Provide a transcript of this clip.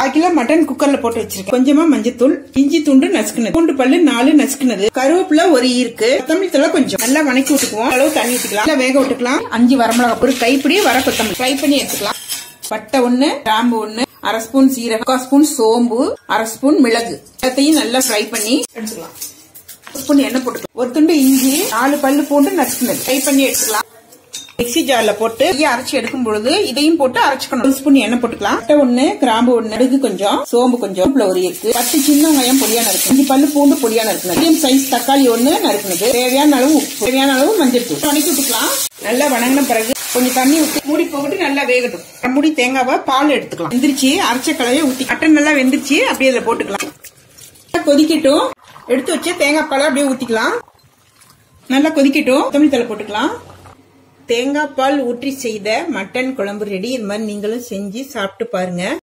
கால் kilo mutton குக்கர்ல போட்டு வச்சிருக்கேன். கொஞ்சமா மஞ்சத்தூள் இஞ்சி துண்டு நசுக்குனது. பூண்டு பல்லு நாலு நசுக்குனது. கருவேப்பிலை ஒரு இருக்கு கொத்தமல்லி தலை கொஞ்சம். நல்லா வணக்கி விட்டுக்குவோம். அளவு தண்ணி ஊத்திக்கலாம். நல்லா வேக விட்டுக்கலாம். அஞ்சு வரமிளகா ஒரு கைப்பிடி வர கொத்தமல்லி. ஃப்ரை பண்ணி எடுத்துக்கலாம். பட்டை ஒண்ணு கிராம்பு ஒண்ணு அரை ஸ்பூன் சீரகம் முக்கால் ஸ்பூன் சோம்பு அரை ஸ்பூன் மிளகு. எல்லாத்தையும் நல்லா ஃப்ரை பண்ணி எடுத்துக்கலாம். ஒரு ஸ்பூன் எண்ணெய் போட்டுக்கலாம். ஒரு துண்டு இஞ்சி நாலு பல்லு பூண்டு நசுக்குனது. ஃப்ரை பண்ணி எடுத்துக்கலாம். மிக்ஸி ஜார்ல போட்டு கையை அரைச்சி எடுக்கும் பொழுது இதையும் போட்டு அரைச்சுக்கணும். ஒரு ஸ்பூன் எண்ணெய் போட்டுக்கலாம். அட்டை ஒண்ணு கிராம்பு ஒண்ணு அடுக்கு கொஞ்சம் சோம்பு கொஞ்சம் ஒரு எக்கு பத்து சின்ன வெங்காயம் பொடியா நறுக்கு அஞ்சு பல்லு பூண்டு பொடியா நறுக்கணும் மீடியம் சைஸ் தக்காளி ஒண்ணு நறுக்கணும் தேவையான அளவு உப்பு தேவையான அளவு மஞ்சள் தூள். வணக்கி விட்டுக்கலாம் நல்லா வணங்கின பிறகு கொஞ்சம் தண்ணி ஊத்தி மூடி போட்டு நல்லா வேகட்டும். மூடி தேங்காவை பால் எடுத்துக்கலாம். வெந்திருச்சு. அரைச்ச கலையை ஊத்தி அட்டை நல்லா வெந்துருச்சு. அப்படியே இதுல போட்டுக்கலாம். நல்லா கொதிக்கட்டும். எடுத்து வச்சு தேங்காய் பாலை அப்படியே ஊத்திக்கலாம். நல்லா கொதிக்கட்டும். தமிழ் தலை போட்டுக்கலாம். தேங்காய் பால் ஊற்றி செய்த மட்டன் குழம்பு ரெடி இது மாதிரி நீங்களும் செஞ்சு சாப்பிட்டு பாருங்க.